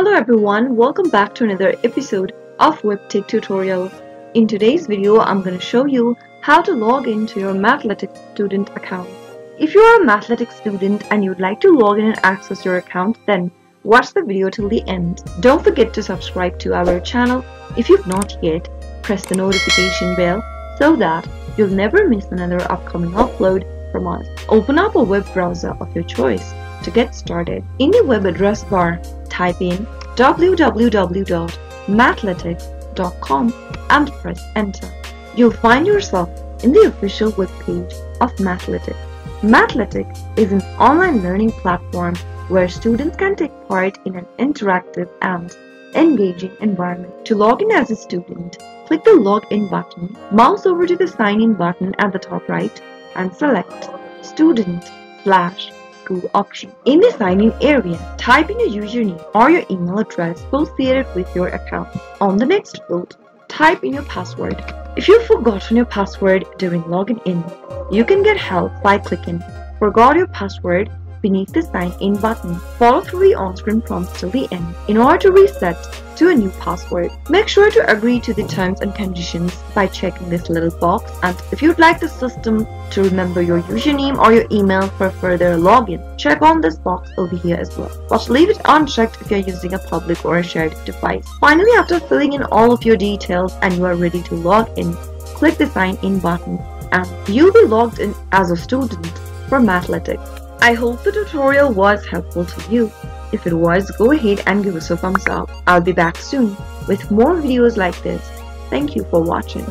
Hello everyone, welcome back to another episode of WebTech tutorial. In today's video, I'm going to show you how to log into your Mathletics student account. If you are a Mathletics student and you'd like to log in and access your account, then watch the video till the end. Don't forget to subscribe to our channel if you've not yet. Press the notification bell so that you'll never miss another upcoming upload from us. Open up a web browser of your choice to get started. In the web address bar, type in www.mathletics.com and press enter. You'll find yourself in the official web page of Mathletics. Mathletics is an online learning platform where students can take part in an interactive and engaging environment. To log in as a student, click the login button, mouse over to the sign in button at the top right and select student slash option. In the sign in area, type in your username or your email address associated with your account. On the next field, type in your password. If you've forgotten your password during logging in, you can get help by clicking Forgot your password beneath the sign in button. Follow through the on-screen prompts till the end in order to reset to a new password. Make sure to agree to the terms and conditions by checking this little box and if you'd like the system to remember your username or your email for further login, check on this box over here as well. But leave it unchecked if you're using a public or a shared device. Finally, after filling in all of your details and you are ready to log in, click the sign in button and you'll be logged in as a student for Mathletics. I hope the tutorial was helpful to you. If it was, go ahead and give us a thumbs up. I'll be back soon with more videos like this. Thank you for watching.